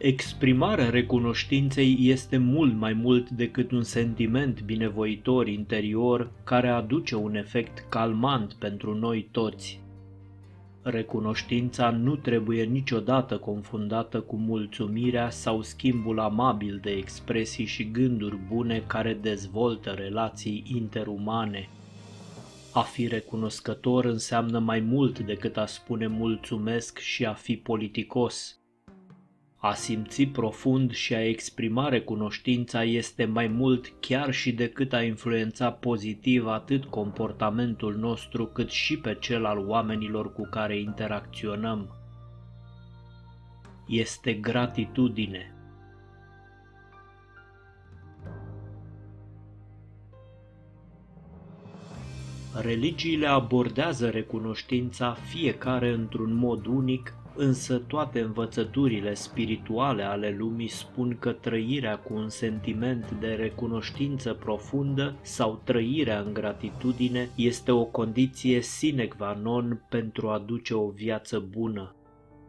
Exprimarea recunoștinței este mult mai mult decât un sentiment binevoitor interior care aduce un efect calmant pentru noi toți. Recunoștința nu trebuie niciodată confundată cu mulțumirea sau schimbul amabil de expresii și gânduri bune care dezvoltă relații interumane. A fi recunoscător înseamnă mai mult decât a spune mulțumesc și a fi politicos. A simți profund și a exprima recunoștința este mai mult chiar și decât a influența pozitiv atât comportamentul nostru cât și pe cel al oamenilor cu care interacționăm. Este gratitudine. Religiile abordează recunoștința fiecare într-un mod unic însă toate învățăturile spirituale ale lumii spun că trăirea cu un sentiment de recunoștință profundă sau trăirea în gratitudine este o condiție sine qua non pentru a duce o viață bună.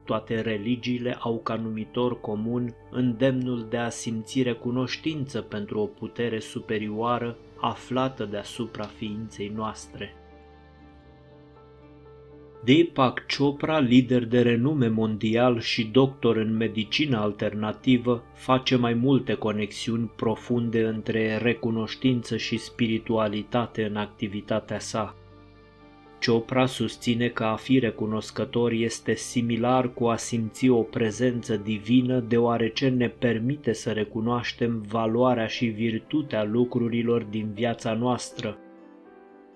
Toate religiile au ca numitor comun îndemnul de a simți recunoștință pentru o putere superioară aflată deasupra ființei noastre. Deepak Chopra, lider de renume mondial și doctor în medicină alternativă, face mai multe conexiuni profunde între recunoștință și spiritualitate în activitatea sa. Chopra susține că a fi recunoscător este similar cu a simți o prezență divină deoarece ne permite să recunoaștem valoarea și virtutea lucrurilor din viața noastră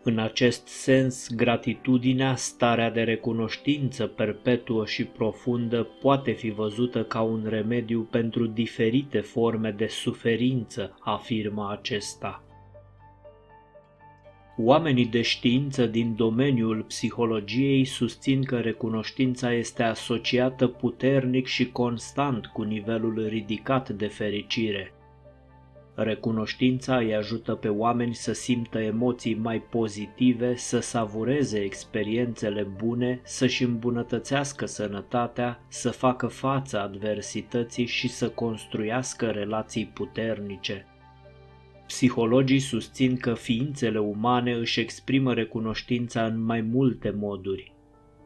în acest sens, gratitudinea, starea de recunoștință perpetuă și profundă, poate fi văzută ca un remediu pentru diferite forme de suferință, afirmă acesta. Oamenii de știință din domeniul psihologiei susțin că recunoștința este asociată puternic și constant cu nivelul ridicat de fericire. Recunoștința îi ajută pe oameni să simtă emoții mai pozitive, să savureze experiențele bune, să-și îmbunătățească sănătatea, să facă față adversității și să construiască relații puternice. Psihologii susțin că ființele umane își exprimă recunoștința în mai multe moduri.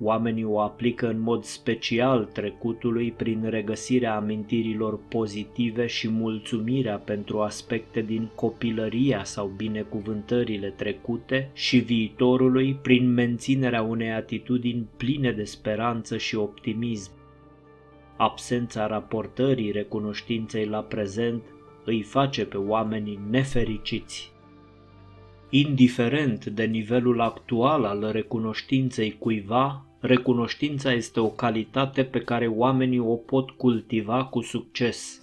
Oamenii o aplică în mod special trecutului prin regăsirea amintirilor pozitive și mulțumirea pentru aspecte din copilăria sau binecuvântările trecute și viitorului prin menținerea unei atitudini pline de speranță și optimism. Absența raportării recunoștinței la prezent îi face pe oamenii nefericiți. Indiferent de nivelul actual al recunoștinței cuiva, Recunoștința este o calitate pe care oamenii o pot cultiva cu succes.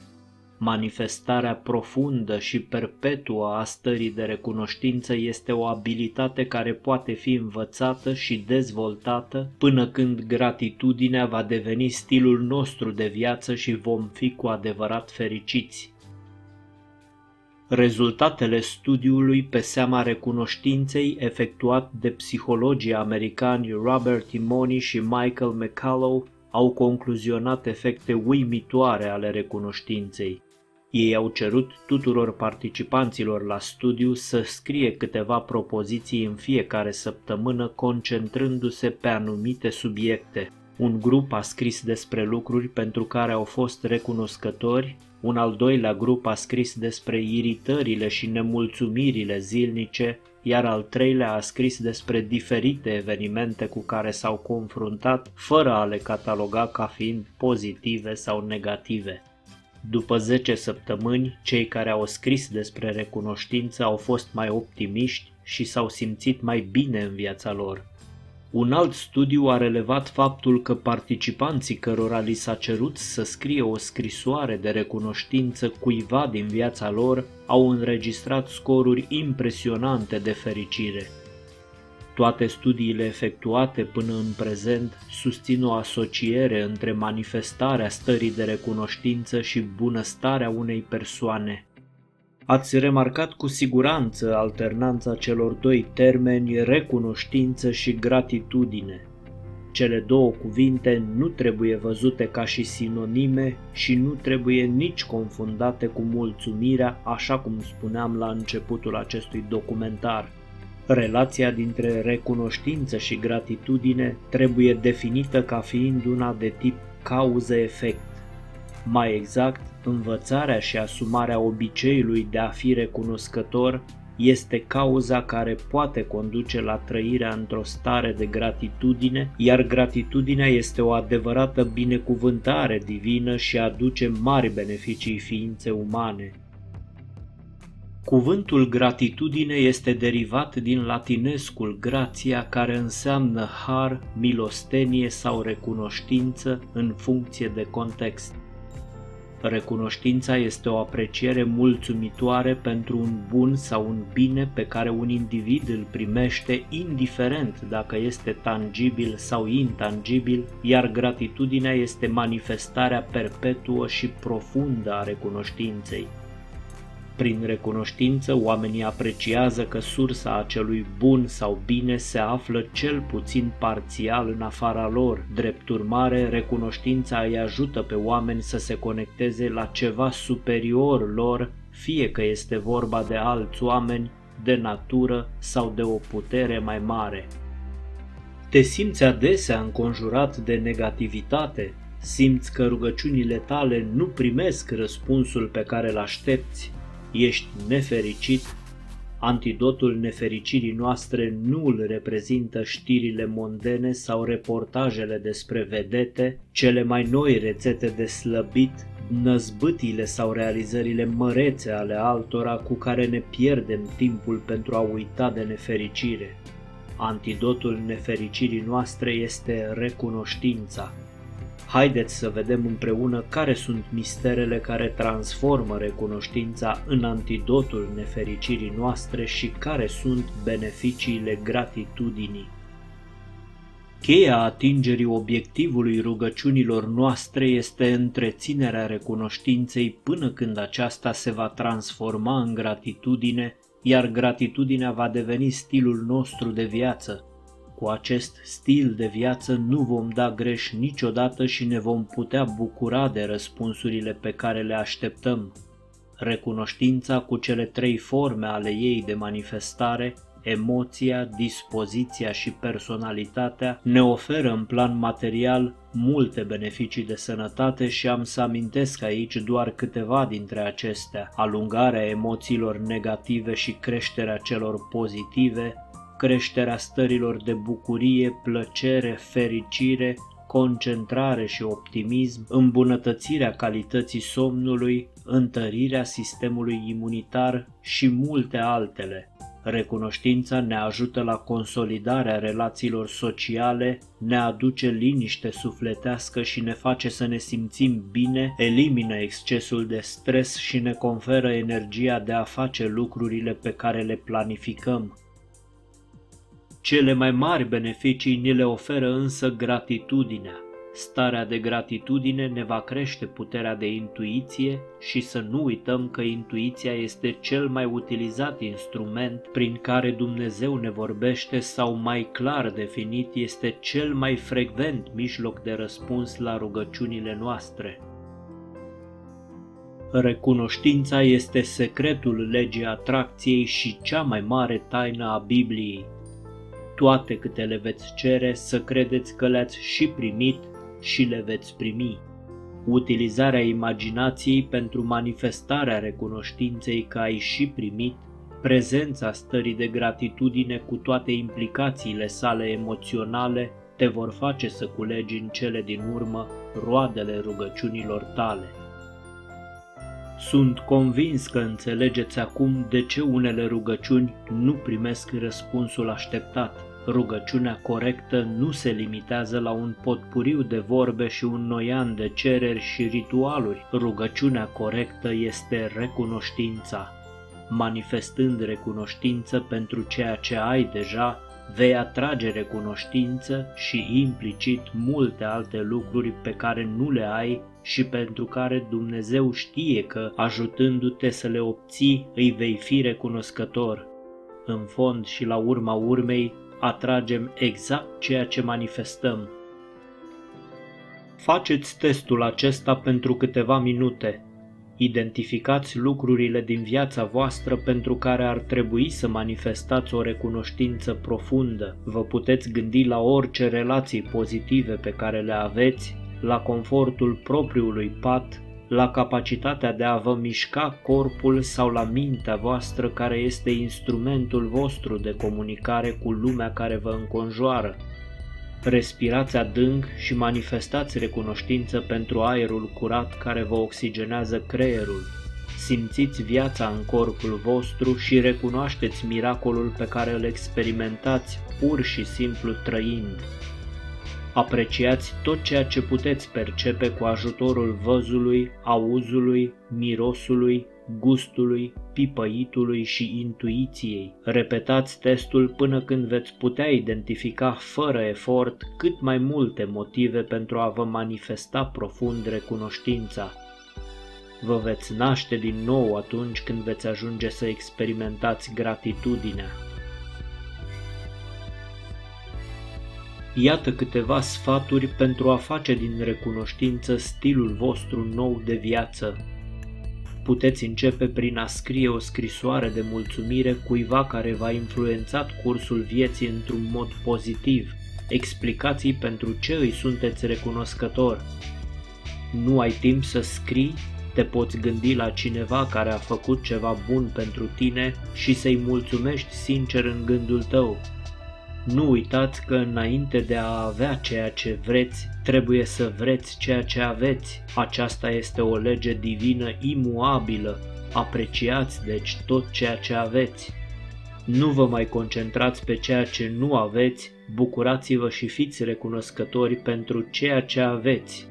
Manifestarea profundă și perpetuă a stării de recunoștință este o abilitate care poate fi învățată și dezvoltată până când gratitudinea va deveni stilul nostru de viață și vom fi cu adevărat fericiți. Rezultatele studiului pe seama recunoștinței efectuat de psihologii americani Robert Imoni și Michael McCullough au concluzionat efecte uimitoare ale recunoștinței. Ei au cerut tuturor participanților la studiu să scrie câteva propoziții în fiecare săptămână concentrându-se pe anumite subiecte. Un grup a scris despre lucruri pentru care au fost recunoscători, un al doilea grup a scris despre iritările și nemulțumirile zilnice, iar al treilea a scris despre diferite evenimente cu care s-au confruntat, fără a le cataloga ca fiind pozitive sau negative. După 10 săptămâni, cei care au scris despre recunoștință au fost mai optimiști și s-au simțit mai bine în viața lor. Un alt studiu a relevat faptul că participanții cărora li s-a cerut să scrie o scrisoare de recunoștință cuiva din viața lor au înregistrat scoruri impresionante de fericire. Toate studiile efectuate până în prezent susțin o asociere între manifestarea stării de recunoștință și bunăstarea unei persoane. Ați remarcat cu siguranță alternanța celor doi termeni recunoștință și gratitudine. Cele două cuvinte nu trebuie văzute ca și sinonime și nu trebuie nici confundate cu mulțumirea, așa cum spuneam la începutul acestui documentar. Relația dintre recunoștință și gratitudine trebuie definită ca fiind una de tip cauză-efect. Mai exact, învățarea și asumarea obiceiului de a fi recunoscător este cauza care poate conduce la trăirea într-o stare de gratitudine, iar gratitudinea este o adevărată binecuvântare divină și aduce mari beneficii ființe umane. Cuvântul gratitudine este derivat din latinescul grația care înseamnă har, milostenie sau recunoștință în funcție de context. Recunoștința este o apreciere mulțumitoare pentru un bun sau un bine pe care un individ îl primește indiferent dacă este tangibil sau intangibil, iar gratitudinea este manifestarea perpetuă și profundă a recunoștinței. Prin recunoștință, oamenii apreciază că sursa acelui bun sau bine se află cel puțin parțial în afara lor. Drept urmare, recunoștința îi ajută pe oameni să se conecteze la ceva superior lor, fie că este vorba de alți oameni, de natură sau de o putere mai mare. Te simți adesea înconjurat de negativitate, simți că rugăciunile tale nu primesc răspunsul pe care îl aștepți, ești nefericit, antidotul nefericirii noastre nu îl reprezintă știrile mondene sau reportajele despre vedete, cele mai noi rețete de slăbit, năzbâtile sau realizările mărețe ale altora cu care ne pierdem timpul pentru a uita de nefericire. Antidotul nefericirii noastre este recunoștința, Haideți să vedem împreună care sunt misterele care transformă recunoștința în antidotul nefericirii noastre și care sunt beneficiile gratitudinii. Cheia atingerii obiectivului rugăciunilor noastre este întreținerea recunoștinței până când aceasta se va transforma în gratitudine, iar gratitudinea va deveni stilul nostru de viață. Cu acest stil de viață nu vom da greș niciodată și ne vom putea bucura de răspunsurile pe care le așteptăm. Recunoștința cu cele trei forme ale ei de manifestare, emoția, dispoziția și personalitatea, ne oferă în plan material multe beneficii de sănătate și am să amintesc aici doar câteva dintre acestea. Alungarea emoțiilor negative și creșterea celor pozitive, creșterea stărilor de bucurie, plăcere, fericire, concentrare și optimism, îmbunătățirea calității somnului, întărirea sistemului imunitar și multe altele. Recunoștința ne ajută la consolidarea relațiilor sociale, ne aduce liniște sufletească și ne face să ne simțim bine, elimină excesul de stres și ne conferă energia de a face lucrurile pe care le planificăm. Cele mai mari beneficii ni le oferă însă gratitudinea. Starea de gratitudine ne va crește puterea de intuiție și să nu uităm că intuiția este cel mai utilizat instrument prin care Dumnezeu ne vorbește sau mai clar definit este cel mai frecvent mijloc de răspuns la rugăciunile noastre. Recunoștința este secretul legii atracției și cea mai mare taină a Bibliei toate câte le veți cere să credeți că le-ați și primit și le veți primi. Utilizarea imaginației pentru manifestarea recunoștinței că ai și primit, prezența stării de gratitudine cu toate implicațiile sale emoționale te vor face să culegi în cele din urmă roadele rugăciunilor tale. Sunt convins că înțelegeți acum de ce unele rugăciuni nu primesc răspunsul așteptat. Rugăciunea corectă nu se limitează la un potpuriu de vorbe și un noian de cereri și ritualuri. Rugăciunea corectă este recunoștința. Manifestând recunoștință pentru ceea ce ai deja, vei atrage recunoștință și implicit multe alte lucruri pe care nu le ai și pentru care Dumnezeu știe că, ajutându-te să le obții, îi vei fi recunoscător. În fond și la urma urmei, atragem exact ceea ce manifestăm. Faceți testul acesta pentru câteva minute. Identificați lucrurile din viața voastră pentru care ar trebui să manifestați o recunoștință profundă. Vă puteți gândi la orice relații pozitive pe care le aveți, la confortul propriului pat, la capacitatea de a vă mișca corpul sau la mintea voastră care este instrumentul vostru de comunicare cu lumea care vă înconjoară. Respirați adânc și manifestați recunoștință pentru aerul curat care vă oxigenează creierul. Simțiți viața în corpul vostru și recunoașteți miracolul pe care îl experimentați pur și simplu trăind. Apreciați tot ceea ce puteți percepe cu ajutorul văzului, auzului, mirosului, gustului, pipăitului și intuiției. Repetați testul până când veți putea identifica fără efort cât mai multe motive pentru a vă manifesta profund recunoștința. Vă veți naște din nou atunci când veți ajunge să experimentați gratitudinea. Iată câteva sfaturi pentru a face din recunoștință stilul vostru nou de viață. Puteți începe prin a scrie o scrisoare de mulțumire cuiva care v-a influențat cursul vieții într-un mod pozitiv. Explicați pentru ce îi sunteți recunoscător. Nu ai timp să scrii? Te poți gândi la cineva care a făcut ceva bun pentru tine și să-i mulțumești sincer în gândul tău. Nu uitați că înainte de a avea ceea ce vreți, trebuie să vreți ceea ce aveți. Aceasta este o lege divină imuabilă. Apreciați deci tot ceea ce aveți. Nu vă mai concentrați pe ceea ce nu aveți, bucurați-vă și fiți recunoscători pentru ceea ce aveți.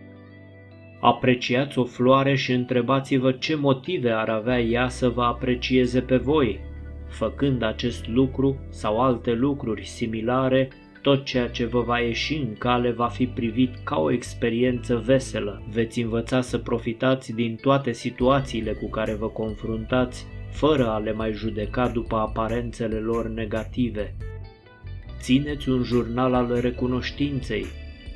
Apreciați o floare și întrebați-vă ce motive ar avea ea să vă aprecieze pe voi. Făcând acest lucru sau alte lucruri similare, tot ceea ce vă va ieși în cale va fi privit ca o experiență veselă. Veți învăța să profitați din toate situațiile cu care vă confruntați, fără a le mai judeca după aparențele lor negative. Țineți un jurnal al recunoștinței,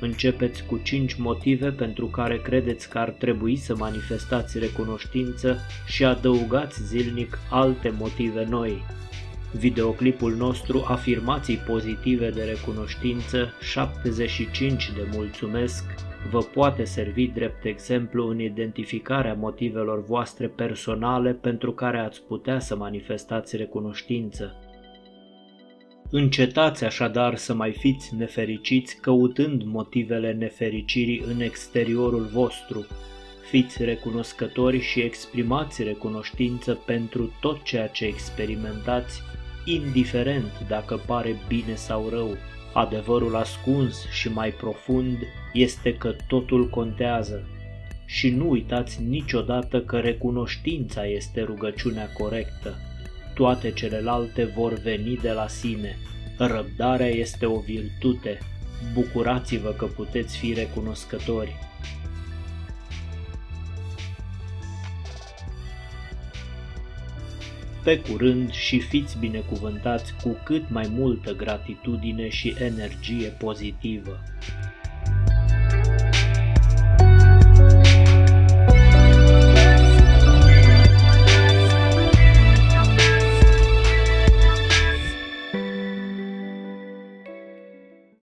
Începeți cu 5 motive pentru care credeți că ar trebui să manifestați recunoștință și adăugați zilnic alte motive noi. Videoclipul nostru Afirmații pozitive de recunoștință 75 de mulțumesc vă poate servi drept exemplu în identificarea motivelor voastre personale pentru care ați putea să manifestați recunoștință. Încetați așadar să mai fiți nefericiți căutând motivele nefericirii în exteriorul vostru. Fiți recunoscători și exprimați recunoștință pentru tot ceea ce experimentați, indiferent dacă pare bine sau rău. Adevărul ascuns și mai profund este că totul contează. Și nu uitați niciodată că recunoștința este rugăciunea corectă toate celelalte vor veni de la sine. Răbdarea este o virtute. Bucurați-vă că puteți fi recunoscători. Pe curând și fiți binecuvântați cu cât mai multă gratitudine și energie pozitivă.